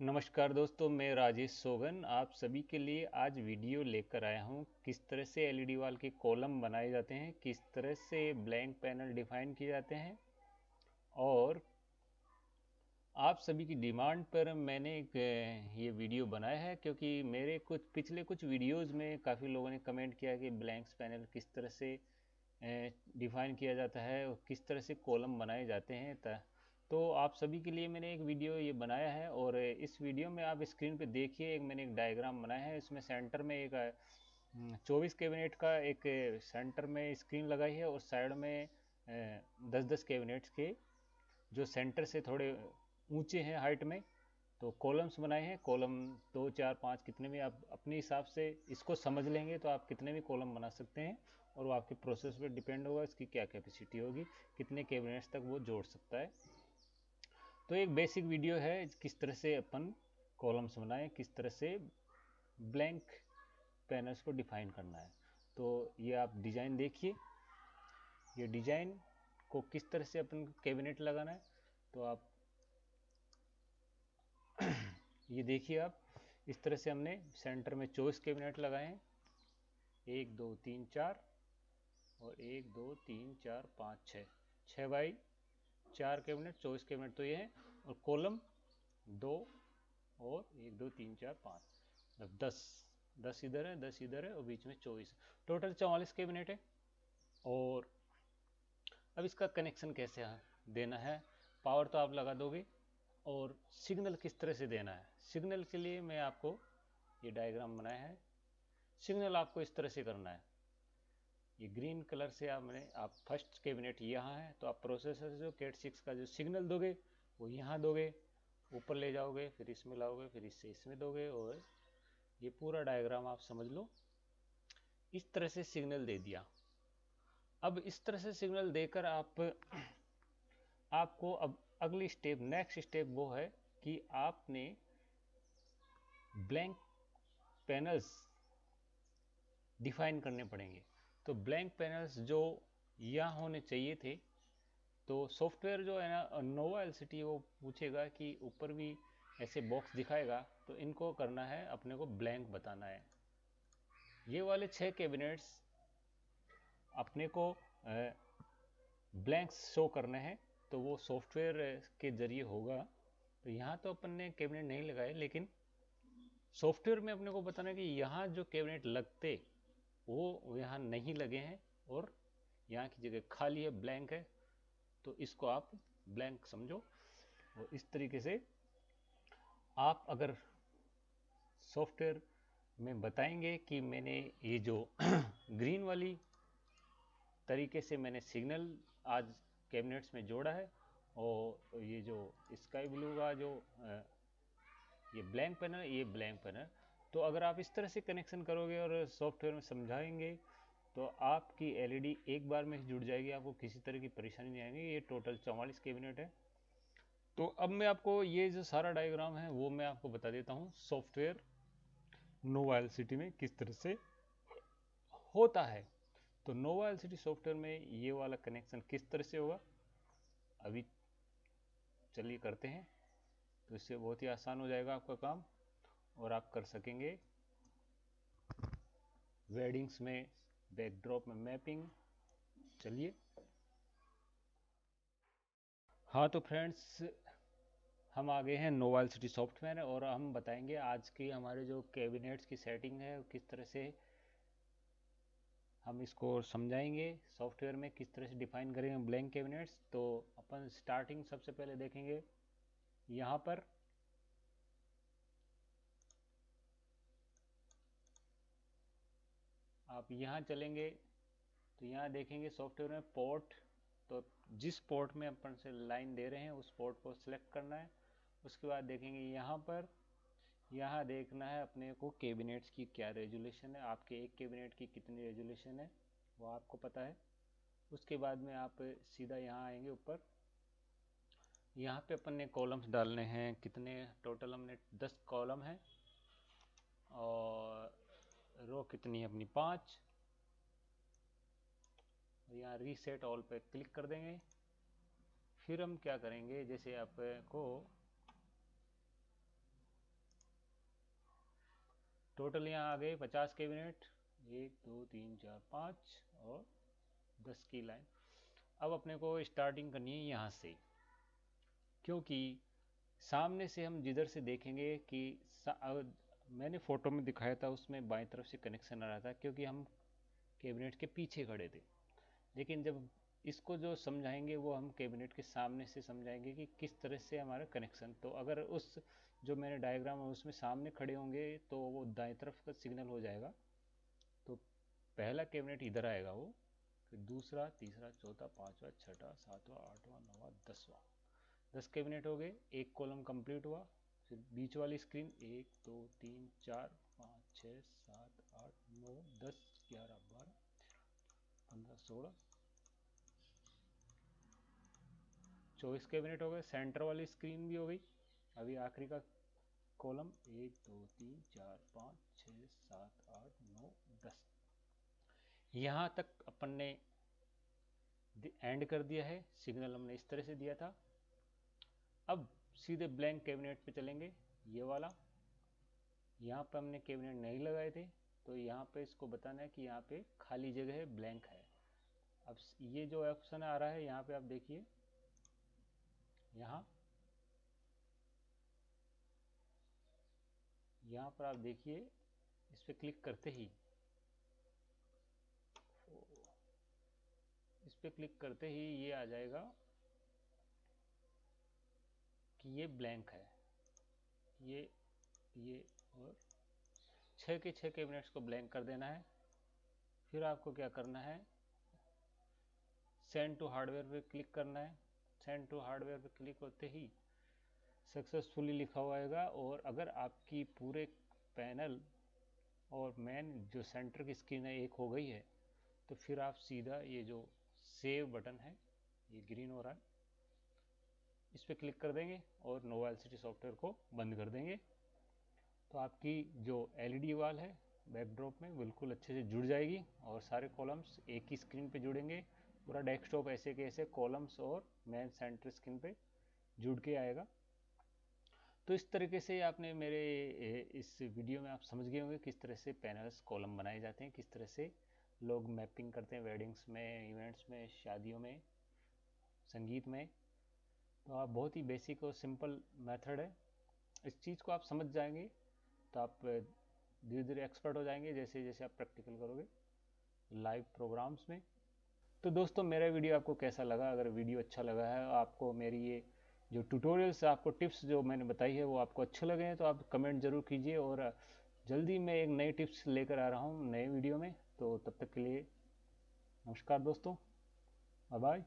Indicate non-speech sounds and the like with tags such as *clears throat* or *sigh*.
नमस्कार दोस्तों, मैं राजेश सोगन। आप सभी के लिए आज वीडियो लेकर आया हूँ। किस तरह से एलईडी वाल के कॉलम बनाए जाते हैं, किस तरह से ब्लैंक पैनल डिफाइन किए जाते हैं, और आप सभी की डिमांड पर मैंने एक ये वीडियो बनाया है, क्योंकि मेरे कुछ, पिछले कुछ वीडियोस में काफ़ी लोगों ने कमेंट किया कि ब्लैंक्स पैनल किस तरह से डिफाइन किया जाता है और किस तरह से कॉलम बनाए जाते हैं तो आप सभी के लिए मैंने एक वीडियो ये बनाया है और इस वीडियो में आप स्क्रीन पे देखिए, एक मैंने एक डायग्राम बनाया है, इसमें सेंटर में एक चौबीस कैबिनेट का एक सेंटर में स्क्रीन लगाई है और साइड में दस दस कैबिनेट्स के जो सेंटर से थोड़े ऊँचे हैं हाइट में तो कॉलम्स बनाए हैं। कॉलम दो, चार, पाँच कितने भी आप अपने हिसाब से इसको समझ लेंगे तो आप कितने भी कॉलम बना सकते हैं और वो आपके प्रोसेस पर डिपेंड होगा इसकी क्या कैपेसिटी होगी, कितने कैबिनेट्स तक वो जोड़ सकता है। तो एक बेसिक वीडियो है, किस तरह से अपन कॉलम्स बनाएँ, किस तरह से ब्लैंक पैनल्स को डिफाइन करना है। तो ये आप डिज़ाइन देखिए। ये डिज़ाइन को किस तरह से अपन कैबिनेट लगाना है तो आप *clears throat* ये देखिए आप, इस तरह से हमने सेंटर में चौबीस कैबिनेट लगाए हैं। एक, दो, तीन, चार और एक, दो, तीन, चार, पाँच, छः। छः बाई चार कैबिनेट चौबीस कैबिनेट तो ये हैं, और कॉलम दो और एक, दो, तीन, चार, पाँच मतलब दस दस इधर है, दस इधर है, और बीच में चौबीस टोटल चौवालीस कैबिनेट है, और अब इसका कनेक्शन कैसे देना है। पावर तो आप लगा दोगे, और सिग्नल किस तरह से देना है? सिग्नल के लिए मैं आपको ये डायग्राम बनाया है। सिग्नल आपको इस तरह से करना है। ये ग्रीन कलर से आपने आप फ़र्स्ट कैबिनेट यहाँ है तो आप प्रोसेसर जो केट सिक्स का जो सिग्नल दोगे, वो यहाँ दोगे, ऊपर ले जाओगे, फिर इसमें लाओगे, फिर इससे इसमें दोगे और ये पूरा डायग्राम आप समझ लो। इस तरह से सिग्नल दे दिया। अब इस तरह से सिग्नल देकर आप, आपको अब अगली स्टेप नेक्स्ट स्टेप वो है कि आपने ब्लैंक पैनल्स डिफाइन करने पड़ेंगे। तो ब्लैंक पैनल्स जो यहाँ होने चाहिए थे तो सॉफ्टवेयर जो है ना नोवा एल वो पूछेगा कि ऊपर भी ऐसे बॉक्स दिखाएगा तो इनको करना है, अपने को ब्लैंक बताना है। ये वाले छह कैबिनेट्स अपने को ब्लैंक्स शो करने हैं तो वो सॉफ्टवेयर के ज़रिए होगा। तो यहाँ तो अपन ने कैबिनेट नहीं लगाए, लेकिन सॉफ्टवेयर में अपने को बताना है कि यहाँ जो कैबिनेट लगते वो यहाँ नहीं लगे हैं और यहाँ की जगह खाली है ब्लैंक है तो इसको आप ब्लैंक समझो। और इस तरीके से आप अगर सॉफ्टवेयर में बताएँगे कि मैंने ये जो *clears throat* ग्रीन वाली तरीके से मैंने सिग्नल आज कैबिनेट्स में जोड़ा है और ये जो स्काई ब्लू का जो ये ब्लैंक पैनल ये ब्लैंक पैनल तो अगर आप इस तरह से कनेक्शन करोगे और सॉफ्टवेयर में समझाएँगे तो आपकी एलईडी एक बार में जुड़ जाएगी, आपको किसी तरह की परेशानी नहीं आएगी। ये टोटल चौवालीस कैबिनेट है। तो अब मैं आपको ये जो सारा डायग्राम है, वो मैं आपको बता देता हूँ सॉफ्टवेयर नोवा एल में किस तरह से होता है। तो नोवा एल सॉफ्टवेयर में ये वाला कनेक्शन किस तरह से होगा? अभी चलिए करते हैं। तो इससे बहुत ही आसान हो जाएगा आपका काम। और आप कर सकेंगे। वेडिंग्स में बैकड्रॉप में मैपिंग चलिए। हाँ तो फ्रेंड्स हम आ गए हैं नोवाल सिटी सॉफ्टवेयर और हम बताएँगे आज की हमारे जो कैबिनेट्स की सेटिंग है, किस तरह से हम इसको समझाएँगे सॉफ्टवेयर में किस तरह से डिफाइन करेंगे ब्लैंक कैबिनेट्स तो अपन स्टार्टिंग सबसे पहले देखेंगे। यहाँ पर आप यहाँ चलेंगे तो यहाँ देखेंगे सॉफ्टवेयर में पोर्ट तो जिस पोर्ट में अपन से लाइन दे रहे हैं, उस पोर्ट को सिलेक्ट करना है। उसके बाद देखेंगे यहाँ पर, यहाँ देखना है अपने को कैबिनेट्स की क्या रेजुलेशन है, आपके एक कैबिनेट की कितनी रेजुलेशन है, वो आपको पता है। उसके बाद में आप सीधा यहाँ आएँगे ऊपर। यहाँ पे अपन ने कॉलम्स डालने हैं, कितने टोटल हमने दस कॉलम हैं। और रो कितनी है अपनी पाँच। यहाँ रीसेट ऑल पे क्लिक कर देंगे। फिर हम क्या करेंगे? जैसे आपको टोटल यहाँ आ गए पचास कैबिनेट एक, दो, तीन, चार, पाँच और दस की लाइन अब अपने को स्टार्टिंग करनी है यहाँ से। क्योंकि सामने से हम जिधर से देखेंगे कि मैंने फ़ोटो में दिखाया था, उसमें बाएँ तरफ़ से कनेक्शन आ रहा था, क्योंकि हम कैबिनेट के पीछे खड़े थे। लेकिन जब इसको जो समझाएँगे, वो हम कैबिनेट के सामने से समझाएँगे कि किस तरह से हमारा कनेक्शन तो अगर उस जो मैंने डायग्राम है, उसमें सामने खड़े होंगे तो वो दाएँ तरफ़ का सिग्नल हो जाएगा। तो पहला कैबिनेट इधर आएगा वो, फिर दूसरा, तीसरा, चौथा, पाँचवा, छठा, सातवां, आठवां, नौवा, दसवां। दस कैबिनेट हो गए, एक कॉलम कंप्लीट हुआ फिर बीच वाली स्क्रीन एक, दो, तीन, चार, पाँच छः सात, आठ, नौ, दस, ग्यारह, बारह, पंद्रह, सोलह। चौबीस कैबिनेट हो गए सेंटर वाली स्क्रीन भी हो गई। अभी आखिरी का कॉलम एक, दो, तीन, चार, पाँच छ सात, आठ, नौ, दस। यहाँ तक अपन ने एंड कर दिया है। सिग्नल हमने इस तरह से दिया था। अब सीधे ब्लैंक कैबिनेट पे चलेंगे। ये वाला। यहाँ पे हमने कैबिनेट नहीं लगाए थे तो यहाँ पे इसको बताना है कि यहाँ पे खाली जगह है ब्लैंक है। अब ये जो ऑप्शन आ रहा है, यहाँ पे आप देखिए। यहाँ। यहाँ पर आप देखिए, इस पर क्लिक करते ही। इस पर क्लिक करते ही ये आ जाएगा। कि ये ब्लैंक है। ये ये और छः के छः कैबिनेट्स को ब्लैंक कर देना है। फिर आपको क्या करना है? सेंड टू हार्डवेयर पे क्लिक करना है। सेंड टू हार्डवेयर पे क्लिक होते ही सक्सेसफुली लिखा हुआ आएगा और अगर आपकी पूरे पैनल और मेन जो सेंटर की स्क्रीन है, एक हो गई है तो फिर आप सीधा ये जो सेव बटन है, ये ग्रीन हो रहा है। इस पर क्लिक कर देंगे और नो एल सॉफ्टवेयर को बंद कर देंगे। तो आपकी जो एलईडी वाल है बैकड्रॉप में बिल्कुल अच्छे से जुड़ जाएगी और सारे कॉलम्स एक ही स्क्रीन पे जुड़ेंगे। पूरा डेस्कटॉप ऐसे के ऐसे कॉलम्स और मेन सेंटर स्क्रीन पे जुड़ के आएगा। तो इस तरीके से आपने मेरे इस वीडियो में आप समझ गए होंगे किस तरह से पैनल्स कॉलम बनाए जाते हैं, किस तरह से लोग मैपिंग करते हैं वेडिंग्स में इवेंट्स में, शादियों में, संगीत में। बहुत ही बेसिक और सिंपल मेथड है। इस चीज़ को आप समझ जाएँगे तो आप धीरे धीरे एक्सपर्ट हो जाएँगे, जैसे जैसे आप प्रैक्टिकल करोगे लाइव प्रोग्राम्स में। तो दोस्तों, मेरा वीडियो आपको कैसा लगा? अगर वीडियो अच्छा लगा है, आपको मेरी ये जो ट्यूटोरियल्स आपको टिप्स जो मैंने बताई है, वो आपको अच्छे लगे हैं तो आप कमेंट ज़रूर कीजिए और जल्दी मैं एक नई टिप्स लेकर आ रहा हूँ नए वीडियो में। तो तब तक के लिए नमस्कार दोस्तों बाय बाय